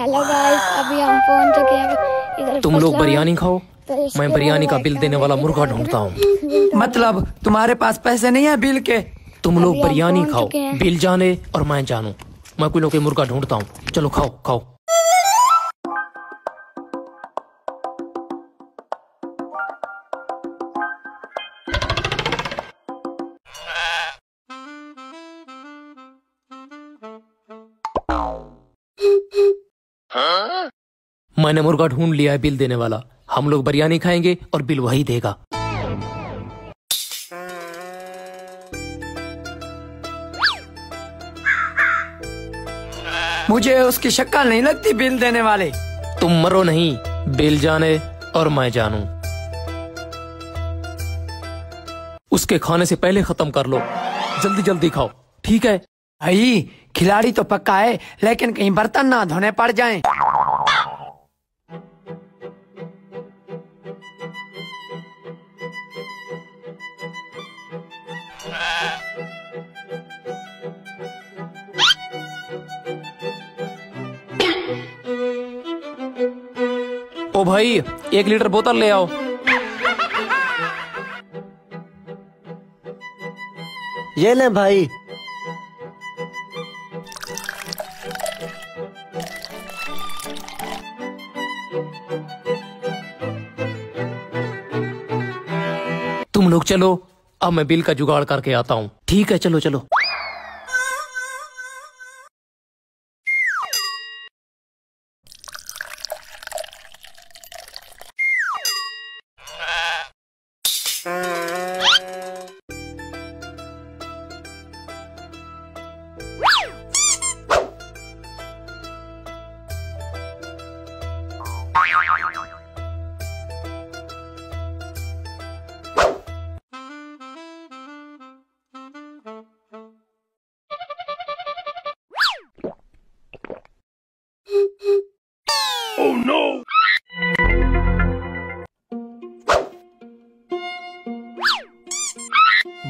Hello guys अभी हम पहुँच चुके हैं। इधर तुम लोग बिरयानी खाओ। तो मैं बिरयानी का बिल देने वाला मुर्गा ढूंढता हूँ। मतलब तुम्हारे पास पैसे नहीं है बिल के? तुम लोग बिरयानी खाओ बिल जाने और मैं जानू। मैं कोई लोग के मुर्गा ढूंढता हूँ। चलो खाओ खाओ। मैंने मुर्गा ढूंढ लिया है बिल देने वाला। हम लोग बिरयानी खाएँगे और बिल वही देगा। मुझे उसकी शक्ल नहीं लगती बिल देने वाले। तुम मरो नहीं, बिल जाने और मैं जानू। उसके खाने से पहले खत्म कर लो। जल्दी जल्दी खाओ, ठीक है? भाई खिलाड़ी तो पक्का है, लेकिन कहीं बर्तन ना धोने पड़ जाएँ। ओ भाई, एक लीटर बोतल ले आओ ये ले भाई तुम लोग चलो, अब मैं बिल का जुगाड़ करके आता हूँ। ठीक है, चलो चलो।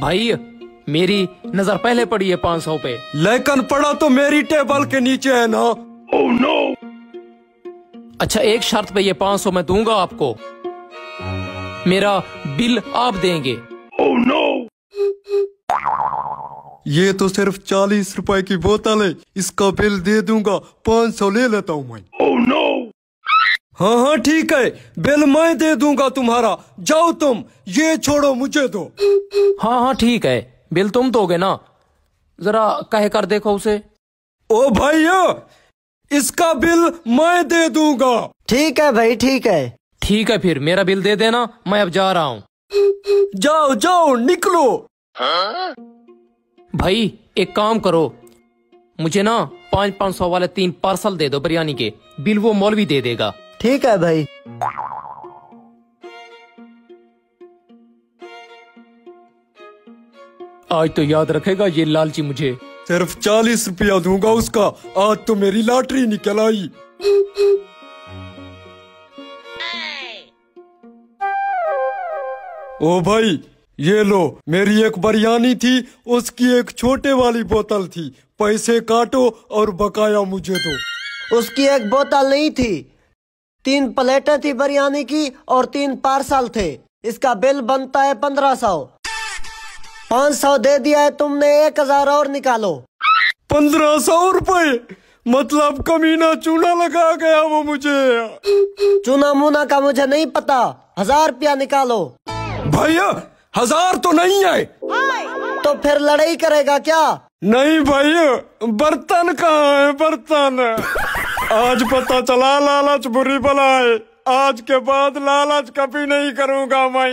भाई मेरी नज़र पहले पड़ी है पाँच सौ पे। लेकिन पड़ा तो मेरी टेबल के नीचे है ना। Oh, no! अच्छा एक शर्त पे ये पाँच सौ मैं दूँगा आपको। मेरा बिल आप देंगे। Oh, no! ये तो सिर्फ़ चालीस रुपए की बोतल है इसका बिल दे दूँगा पाँच सौ ले लेता हूँ मैं। हाँ हाँ ठीक है। बिल मैं दे दूँगा तुम्हारा। जाओ तुम ये छोड़ो मुझे दो। हाँ हाँ ठीक है। बिल तुम दोगे ना? जरा कह कर देखो उसे। ओ भाइया इसका बिल मैं दे दूँगा। ठीक है भाई ठीक है। ठीक है फिर मेरा बिल दे देना मैं अब जा रहा हूँ। जाओ जाओ निकलो। भाई एक काम करो। मुझे ना पाँच पाँच सौ वाले तीन पार्सल दे दो बिरयानी के। बिल वो मौलवी दे देगा। ठीक है भाई। आज तो याद रखेगा ये लालची मुझे। सिर्फ़ चालीस रुपया दूँगा उसका आज तो मेरी लॉटरी निकल आई। ओ भाई ये लो मेरी एक बिरयानी थी उसकी एक छोटे वाली बोतल थी। पैसे काटो और बकाया मुझे दो। उसकी एक बोतल नहीं थी। तीन प्लेटें थी बिरयानी की और तीन पार्सल थे। इसका बिल बनता है पंद्रह सौ। पाँच सौ दे दिया है तुमने एक हज़ार और निकालो। पंद्रह सौ रुपए? मतलब कमीना चूना लगा गया वो मुझे। चूना मुना का मुझे नहीं पता। हज़ार रुपया निकालो। भैया हज़ार तो नहीं है। तो फिर लड़ाई करेगा क्या? नहीं भाई बर्तन कहाँ है बर्तन? आज पता चला, लालच बुरी बला है आज के बाद लालच कभी नहीं करूँगा मैं